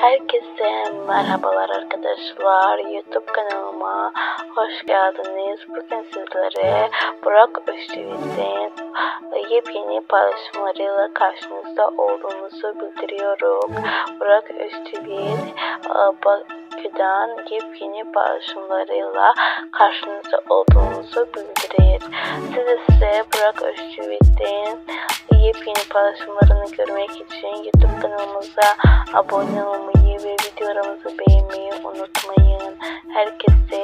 Herkese merhabalar arkadaşlar. YouTube kanalıma hoş geldiniz. Bugün sizlere Burak Özçivit'in yepyeni paylaşımlarıyla karşınızda olduğumuzu bildiriyorum. Burak Özçivit Bakü'den yepyeni paylaşımlarıyla karşınızda olduğumuzu bildirir. Siz ise Burak Özçivit'in yepyeni paylaşımlarını görmek için YouTube kanalımıza abone ve videolarımızı beğenmeyi unutmayın. Herkese.